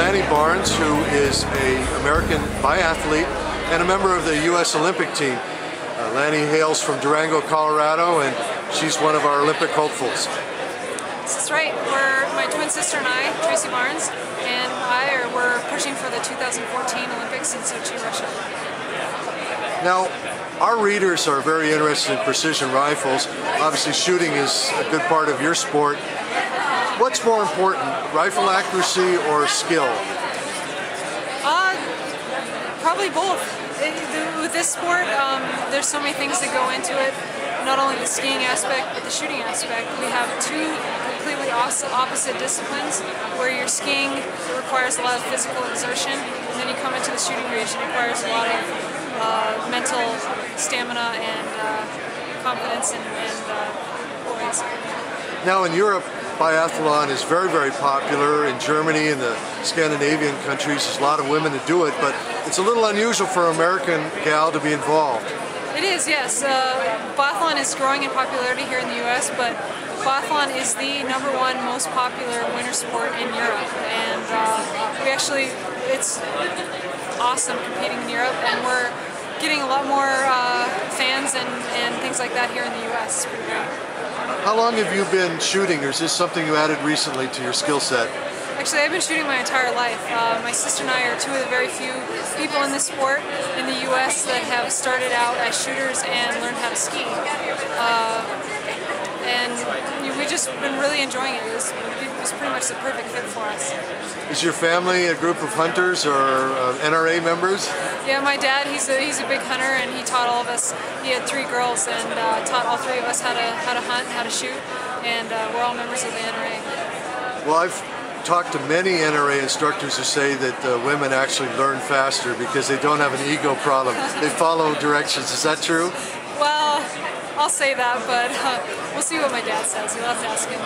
Lanny Barnes, who is a American biathlete and a member of the U.S. Olympic team. Uh, Lanny hails from Durango, Colorado, and she's one of our Olympic hopefuls. That's right. We're my twin sister and I, Tracy Barnes, and I are we're pushing for the 2014 Olympics in Sochi, Russia. Now, our readers are very interested in precision rifles. Obviously, shooting is a good part of your sport. What's more important, rifle accuracy or skill? Uh, probably both. It, the, with this sport, um, there's so many things that go into it. Not only the skiing aspect, but the shooting aspect. We have two completely opposite disciplines, where you're skiing requires a lot of physical exertion, and then you come into the shooting range and it requires a lot of uh, mental stamina and uh, confidence and, and uh, poise. Now in Europe, biathlon is very, very popular in Germany and the Scandinavian countries. There's a lot of women that do it, but it's a little unusual for an American gal to be involved. It is, yes. Uh, biathlon is growing in popularity here in the U.S., but biathlon is the number one most popular winter sport in Europe, and uh, we actually, it's awesome competing in Europe, and we're getting a lot more uh, fans and, and things like that here in the U.S. It's pretty great. How long have you been shooting, or is this something you added recently to your skill set? Actually, I've been shooting my entire life. Uh, my sister and I are two of the very few people in this sport in the U.S. that have started out as shooters and learned how to ski. Uh, and we've just been really enjoying it. It was, it was, pretty much the perfect fit for us. Is your family a group of hunters or uh, NRA members? Yeah, my dad, he's a, he's a big hunter and he taught all of us, he had three girls and uh, taught all three of us how to, how to hunt, how to shoot, and uh, we're all members of the NRA. Well, I've talked to many NRA instructors who say that uh, women actually learn faster because they don't have an ego problem. they follow directions. Is that true? I'll say that, but uh, we'll see what my dad says. You'll have to ask him.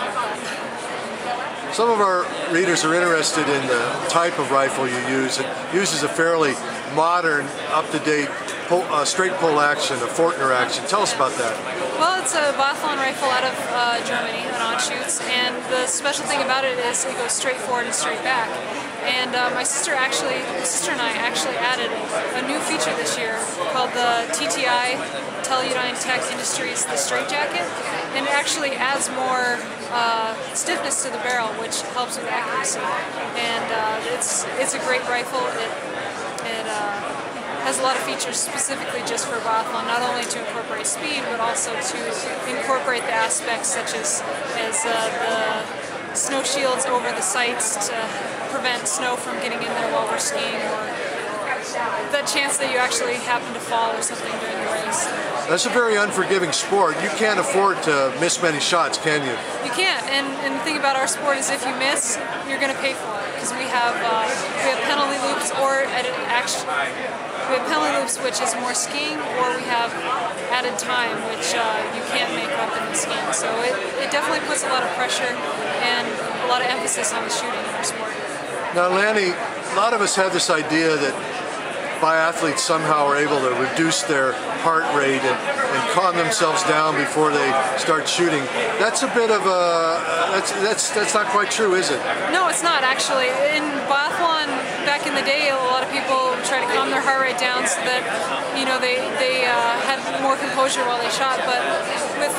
Some of our readers are interested in the type of rifle you use. It uses a fairly modern, up-to-date uh, straight pull action, a Fortner action. Tell us about that. Well, it's a Biathlon rifle out of uh, Germany that Anschutz, and the special thing about it is it goes straight forward and straight back. And uh, my sister actually, my sister and I actually added a new feature this year called the TTI Teledyne Tech Industries the Straight Jacket, and it actually adds more uh, stiffness to the barrel, which helps with accuracy. And uh, it's it's a great rifle. It it uh, has a lot of features specifically just for biathlon, not only to incorporate speed, but also to incorporate the aspects such as as uh, the snow shields over the sights to prevent snow from getting in there while we're skiing or the chance that you actually happen to fall or something during the race. That's a very unforgiving sport. You can't afford to miss many shots, can you? You can't. And, and the thing about our sport is if you miss, you're going to pay for it because we have uh, we have penalty loops or at actually we have penalty loops which is more skiing or we have added time which uh, you can't make up in the skiing. So it, it definitely puts a lot of pressure and a lot of emphasis on the shooting in our sport. Now Lanny, a lot of us have this idea that biathletes somehow are able to reduce their heart rate and, and calm themselves down before they start shooting. That's a bit of a that's that's that's not quite true, is it? No, it's not actually. In biathlon back in the day, a lot of people try to calm their heart rate down so that you know they they uh, had more composure while they shot. But with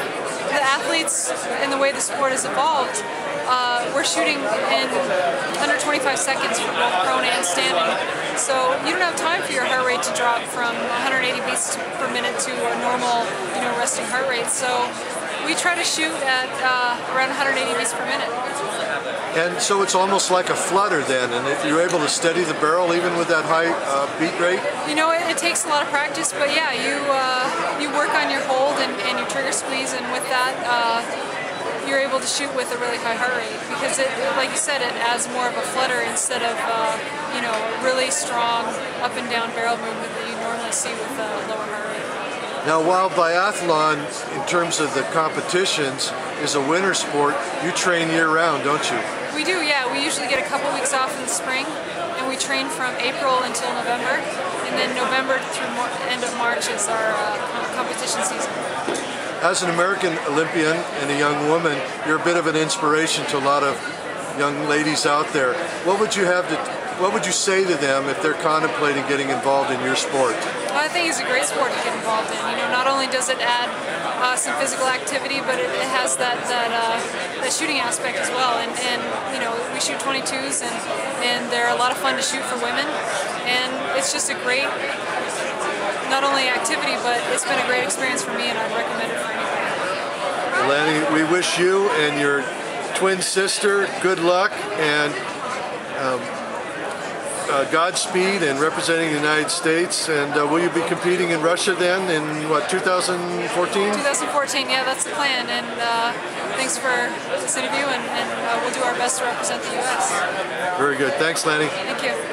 the athletes and the way the sport has evolved, uh, we're shooting in under 25 seconds for both prone and standing. So you don't have time for your heart rate to drop from 180 beats per minute to a normal, you know, resting heart rate. So we try to shoot at uh, around 180 beats per minute. And so it's almost like a flutter then, and if you're able to steady the barrel even with that high uh, beat rate? You know, it, it, takes a lot of practice, but yeah, you uh, you work on your hold and, and your trigger squeeze, and with that, uh, you're able to shoot with a really high heart rate because it, like you said, it adds more of a flutter instead of, uh, you know, a really strong up and down barrel movement that you normally see with a lower heart rate. Now, while biathlon, in terms of the competitions, is a winter sport, you train year-round, don't you? We do, yeah. We usually get a couple weeks off in the spring, and we train from April until November, and then November through end of March is our uh, competition season as an American Olympian and a young woman, you're a bit of an inspiration to a lot of young ladies out there, what would you have to, what would you say to them if they're contemplating getting involved in your sport? Well, I think it's a great sport to get involved in. You know, not only does it add uh, some physical activity, but it, it has that that, uh, that shooting aspect as well. And, and you know, we shoot 22s, and and they're a lot of fun to shoot for women. And it's just a great, not only activity, but it's been a great experience for me, and I'd recommend it for anybody. Lanny, we wish you and your twin sister good luck and um, uh, Godspeed and representing the United States. And uh, will you be competing in Russia then in what 2014? 2014, yeah, that's the plan. And uh, thanks for this interview, and, and uh, we'll do our best to represent the U.S. Very good. Thanks, Lanny. Thank you.